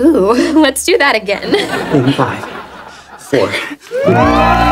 Ooh, let's do that again. In five, four.